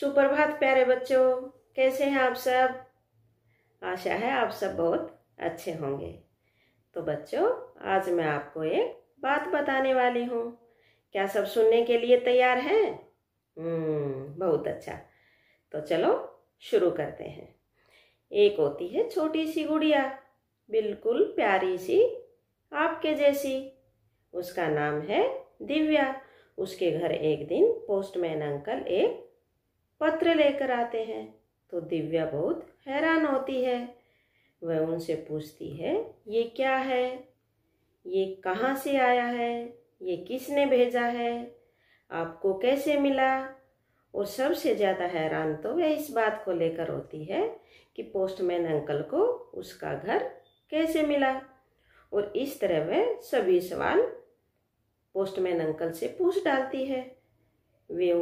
सुप्रभात प्यारे बच्चों, कैसे हैं आप सब? आशा है आप सब बहुत अच्छे होंगे। तो बच्चों, आज मैं आपको एक बात बताने वाली हूँ। क्या सब सुनने के लिए तैयार हैं? हम्म बहुत अच्छा। तो चलो, शुरू करते हैं। एक होती है छोटी सी गुड़िया, बिल्कुल प्यारी सी, आपके जैसी। उसका नाम है दिव्या। उसके घर एक दिन पोस्टमैन अंकल एक पत्र लेकर आते हैं। तो दिव्या बहुत हैरान होती है। वह उनसे पूछती है, ये क्या है? ये कहाँ से आया है? ये किसने भेजा है? आपको कैसे मिला? और सबसे ज़्यादा हैरान तो वह इस बात को लेकर होती है कि पोस्टमैन अंकल को उसका घर कैसे मिला। और इस तरह वह सभी सवाल पोस्टमैन अंकल से पूछ डालती है। वे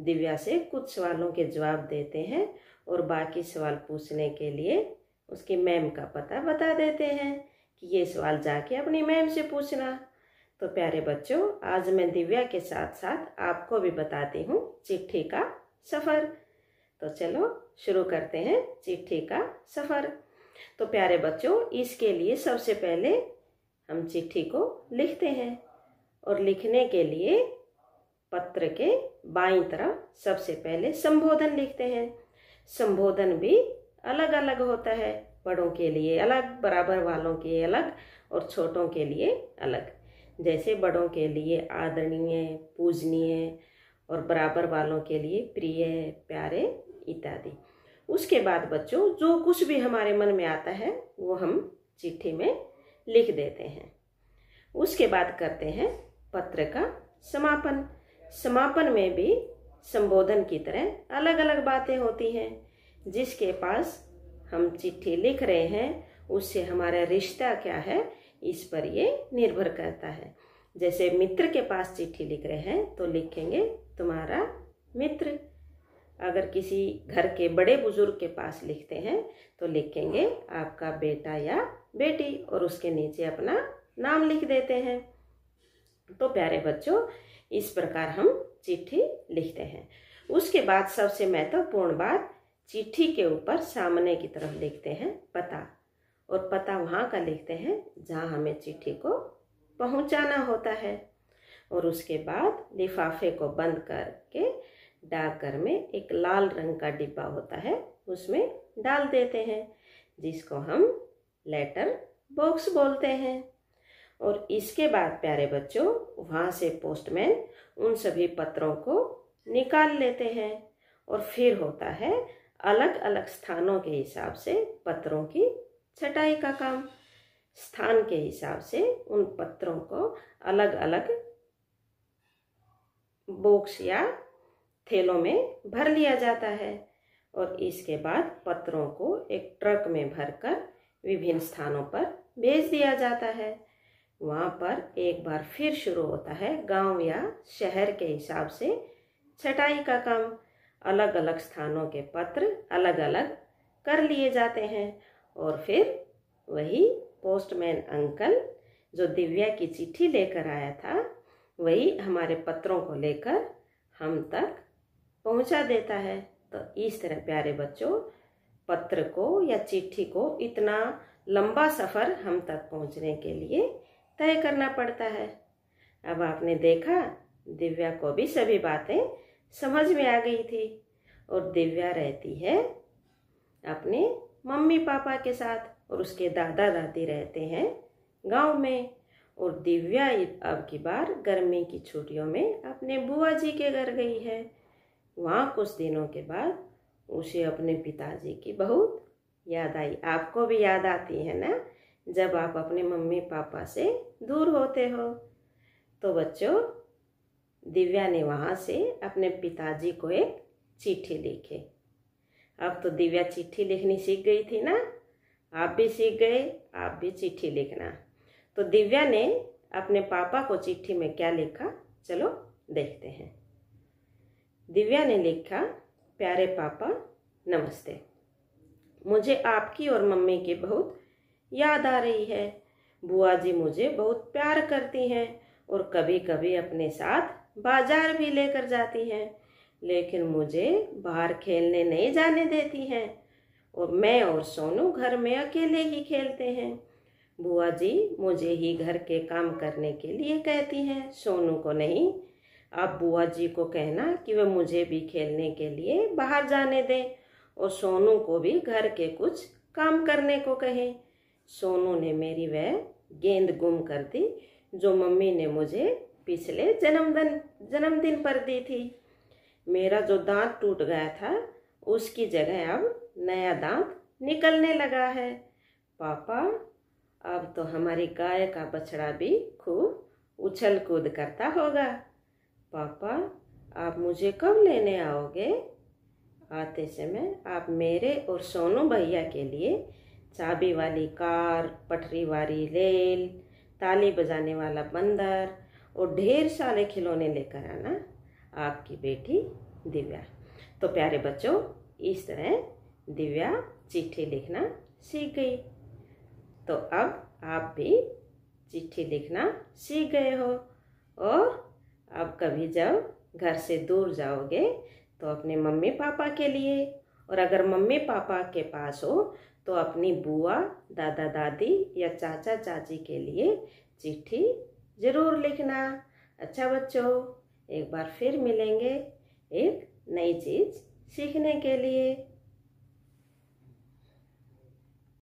दिव्या से कुछ सवालों के जवाब देते हैं और बाकी सवाल पूछने के लिए उसकी मैम का पता बता देते हैं कि ये सवाल जाके अपनी मैम से पूछना। तो प्यारे बच्चों, आज मैं दिव्या के साथ साथ आपको भी बताती हूँ चिट्ठी का सफ़र। तो चलो, शुरू करते हैं चिट्ठी का सफ़र। तो प्यारे बच्चों, इसके लिए सबसे पहले हम चिट्ठी को लिखते हैं और लिखने के लिए पत्र के बाई तरफ़ सबसे पहले संबोधन लिखते हैं। संबोधन भी अलग अलग होता है। बड़ों के लिए अलग, बराबर वालों के अलग और छोटों के लिए अलग। जैसे बड़ों के लिए आदरणीय, पूजनीय और बराबर वालों के लिए प्रिय, प्यारे इत्यादि। उसके बाद बच्चों, जो कुछ भी हमारे मन में आता है, वो हम चिट्ठी में लिख देते हैं। उसके बाद करते हैं पत्र का समापन। समापन में भी संबोधन की तरह अलग अलग बातें होती हैं, जिसके पास हम चिट्ठी लिख रहे हैं, उससे हमारा रिश्ता क्या है, इस पर ये निर्भर करता है। जैसे मित्र के पास चिट्ठी लिख रहे हैं तो लिखेंगे, तुम्हारा मित्र। अगर किसी घर के बड़े बुज़ुर्ग के पास लिखते हैं तो लिखेंगे, आपका बेटा या बेटी, और उसके नीचे अपना नाम लिख देते हैं। तो प्यारे बच्चों, इस प्रकार हम चिट्ठी लिखते हैं। उसके बाद सबसे महत्वपूर्ण बात, चिट्ठी के ऊपर सामने की तरफ़ लिखते हैं पता। और पता वहाँ का लिखते हैं जहाँ हमें चिट्ठी को पहुँचाना होता है। और उसके बाद लिफाफे को बंद करके डाकघर में एक लाल रंग का डिब्बा होता है, उसमें डाल देते हैं, जिसको हम लेटर बॉक्स बोलते हैं। और इसके बाद, प्यारे बच्चों, वहाँ से पोस्टमैन उन सभी पत्रों को निकाल लेते हैं और फिर होता है अलग अलग स्थानों के हिसाब से पत्रों की छटाई का काम। स्थान के हिसाब से उन पत्रों को अलग अलग बॉक्स या थैलों में भर लिया जाता है और इसके बाद पत्रों को एक ट्रक में भरकर विभिन्न स्थानों पर भेज दिया जाता है। वहाँ पर एक बार फिर शुरू होता है गाँव या शहर के हिसाब से छटाई का काम। अलग अलग स्थानों के पत्र अलग अलग कर लिए जाते हैं और फिर वही पोस्टमैन अंकल जो दिव्या की चिट्ठी लेकर आया था, वही हमारे पत्रों को लेकर हम तक पहुँचा देता है। तो इस तरह प्यारे बच्चों, पत्र को या चिट्ठी को इतना लंबा सफ़र हम तक पहुँचने के लिए तय करना पड़ता है। अब आपने देखा, दिव्या को भी सभी बातें समझ में आ गई थी और दिव्या रहती है अपने मम्मी पापा के साथ और उसके दादा दादी रहते हैं गाँव में और दिव्या अब की बार गर्मी की छुट्टियों में अपने बुआ जी के घर गई है। वहाँ कुछ दिनों के बाद उसे अपने पिताजी की बहुत याद आई। आपको भी याद आती है ना? जब आप अपने मम्मी पापा से दूर होते हो तो बच्चों, दिव्या ने वहाँ से अपने पिताजी को एक चिट्ठी लिखी। अब तो दिव्या चिट्ठी लिखनी सीख गई थी ना? आप भी सीख गए, आप भी चिट्ठी लिखना। तो दिव्या ने अपने पापा को चिट्ठी में क्या लिखा? चलो देखते हैं। दिव्या ने लिखा, प्यारे पापा, नमस्ते। मुझे आपकी और मम्मी की बहुत याद आ रही है। बुआ जी मुझे बहुत प्यार करती हैं और कभी कभी अपने साथ बाज़ार भी लेकर जाती हैं, लेकिन मुझे बाहर खेलने नहीं जाने देती हैं और मैं और सोनू घर में अकेले ही खेलते हैं। बुआ जी मुझे ही घर के काम करने के लिए कहती हैं, सोनू को नहीं। आप बुआ जी को कहना कि वह मुझे भी खेलने के लिए बाहर जाने दें और सोनू को भी घर के कुछ काम करने को कहें। सोनू ने मेरी वह गेंद गुम कर दी, जो मम्मी ने मुझे पिछले जन्मदिन जन्मदिन पर दी थी। मेरा जो दांत टूट गया था, उसकी जगह अब नया दांत निकलने लगा है। पापा, अब तो हमारी गाय का बछड़ा भी खूब उछल कूद करता होगा। पापा, आप मुझे कब लेने आओगे? आते समय आप मेरे और सोनू भैया के लिए चाबी वाली कार, पटरी वाली रेल, ताली बजाने वाला बंदर और ढेर सारे खिलौने लेकर आना आपकी बेटी दिव्या। तो प्यारे बच्चों, इस तरह दिव्या चिट्ठी लिखना सीख गई। तो अब आप भी चिट्ठी लिखना सीख गए हो और अब कभी जब घर से दूर जाओगे तो अपने मम्मी पापा के लिए और अगर मम्मी पापा के पास हो तो अपनी बुआ, दादा, दादी या चाचा, चाची के लिए चिट्ठी ज़रूर लिखना। अच्छा बच्चों, एक बार फिर मिलेंगे एक नई चीज़ सीखने के लिए।